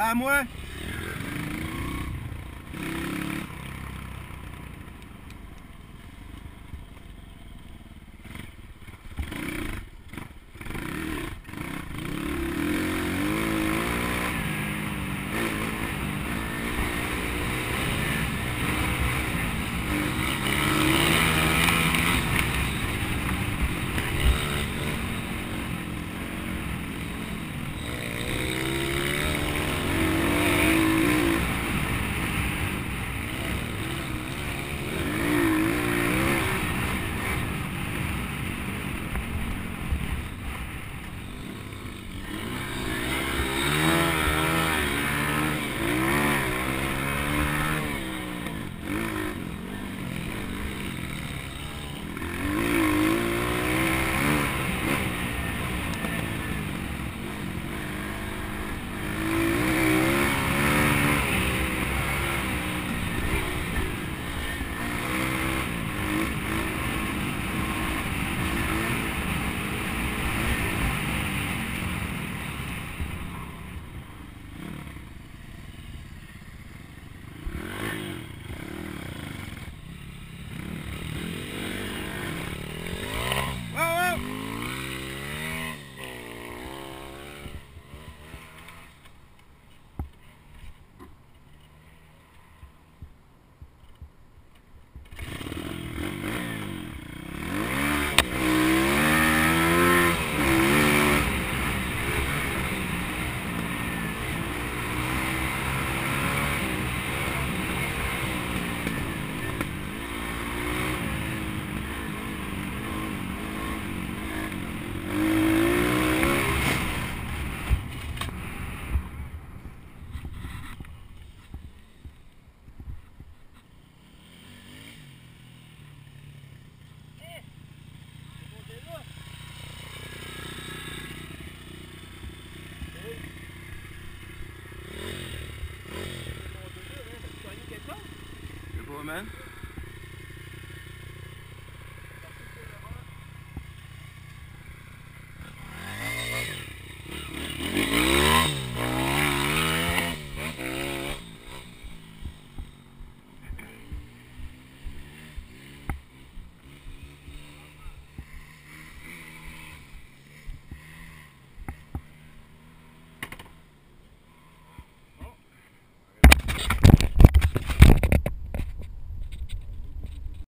À moi. woman.